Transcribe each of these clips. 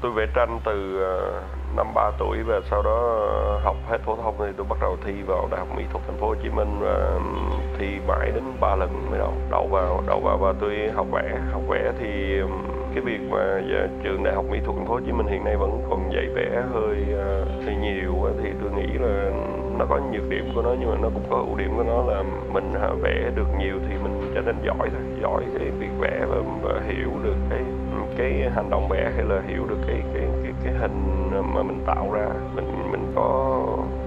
tôi vẽ tranh từ ờ, năm 3 tuổi và sau đó ờ, học hết phổ thông thì tôi bắt đầu thi vào đại học mỹ thuật thành phố Hồ Chí Minh và thi mãi đến 3 lần mới đậu đậu vào đậu vào và tôi học vẽ. Học vẽ thì cái việc mà trường đại học mỹ thuật thành phố Hồ Chí Minh hiện nay vẫn còn dạy vẽ hơi ờ, hơi nhiều thì tôi nghĩ là nó có nhược điểm của nó nhưng mà nó cũng có ưu điểm của nó là mình vẽ được nhiều thì mình trở nên giỏi thôi. Giỏi cái việc vẽ và, và hiểu được cái cái hành động vẽ hay là hiểu được cái cái cái cái hình mà mình tạo ra. Mình mình có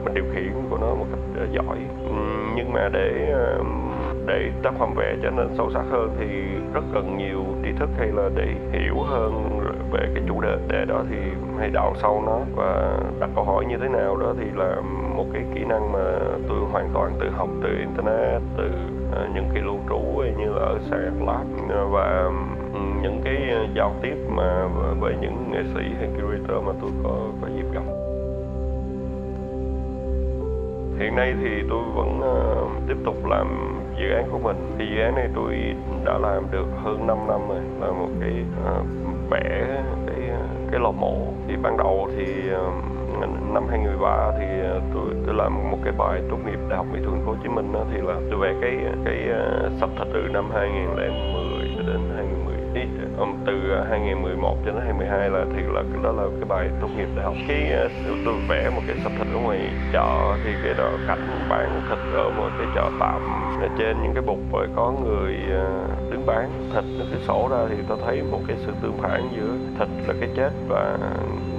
mình điều khiển của nó một cách ờ, giỏi. Nhưng mà để ờ, để tác phẩm vẽ trở nên sâu sắc hơn thì rất cần nhiều tri thức hay là để hiểu hơn về cái chủ đề đề đó thì hay đào sâu nó. Và đặt câu hỏi như thế nào đó thì là một cái kỹ năng mà tôi hoàn toàn tự học từ internet, từ ờ, những cái lưu trú như là ở Science Lab và ừ, những cái giao tiếp mà với những nghệ sĩ hay creator mà tôi có có dịp gặp hiện nay thì tôi vẫn uh, tiếp tục làm dự án của mình. Thì dự án này tôi đã làm được hơn 5 năm rồi là một cái ờ, uh, vẽ cái ờ, cái lò mổ. Thì ban đầu thì uh, năm 2013 thì tôi tôi làm một cái bài tốt nghiệp đại học mỹ thuật thành phố Hồ Chí Minh đó, thì là tôi về cái cái uh, sắp thật từ năm 2010 cho đến 2010 ít um, từ à, 2011 cho đến 2012 là thì là đó là cái bài tốt nghiệp đại học. Khi uh, à, tôi vẽ một cái sắp thịt ở ngoài chợ thì cái đó cảnh bán thịt ở một cái chợ tạm. Ở trên những cái bục rồi có người uh, đứng bán thịt nó cái sổ ra thì tôi thấy một cái sự tương phản giữa thịt là cái chết và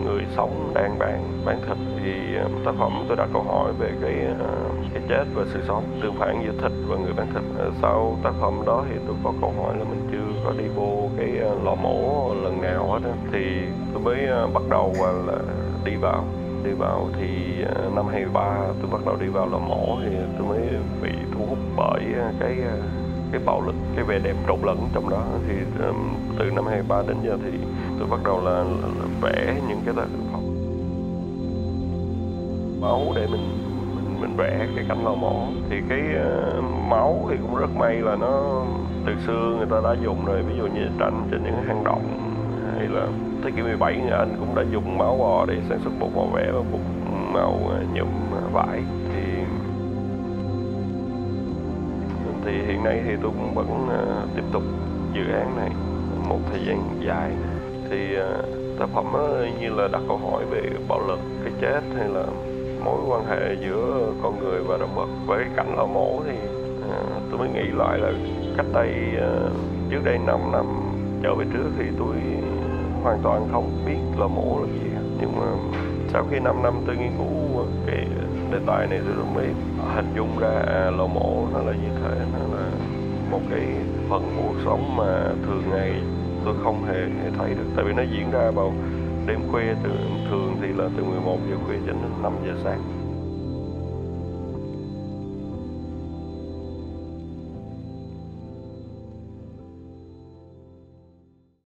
người sống đang bán bán thịt. Thì uh, tác phẩm tôi đặt câu hỏi về cái uh, cái chết và sự sống tương phản giữa thịt và người bán thịt. Uh, sau tác phẩm đó thì tôi có câu hỏi là mình chưa có đi vô lò mổ lần nào hết á thì tôi mới à, bắt đầu à, là đi vào. Đi vào thì à, năm 23 tôi bắt đầu đi vào lò mổ thì tôi mới bị thu hút bởi cái cái bạo lực cái vẻ đẹp trộn lẫn trong đó. Thì từ năm 2003 đến giờ thì tôi bắt đầu là, là, là vẽ những cái tác phẩm máu để mình mình mình vẽ cái cảnh lò mổ. Thì cái máu thì cũng rất may là nó, từ xưa người ta đã dùng rồi. Ví dụ như tranh trên những hang động hay là thế kỷ 17 người Anh cũng đã dùng máu bò để sản xuất bột màu vẽ và bột màu à, nhuộm vải. Thì thì hiện nay thì tôi cũng vẫn à, tiếp tục dự án này một thời gian dài. Thì à, tác phẩm nó như là đặt câu hỏi về bạo lực, cái chết hay là mối quan hệ giữa con người và động vật. Với cái cảnh lò mổ thì tôi mới nghĩ lại là cách đây ờ, trước đây 5 năm trở về trước thì tôi hoàn toàn không biết lò mổ là gì. Nhưng mà sau khi 5 năm tôi nghiên cứu cái đề tài này tôi mới hình dung ra à, lò mổ nó là như thế. Nó là một cái phần của cuộc sống mà thường ngày tôi không hề, thấy được. Tại vì nó diễn ra vào đêm khuya từ thường thì là từ 11 giờ khuya đến 5 giờ sáng.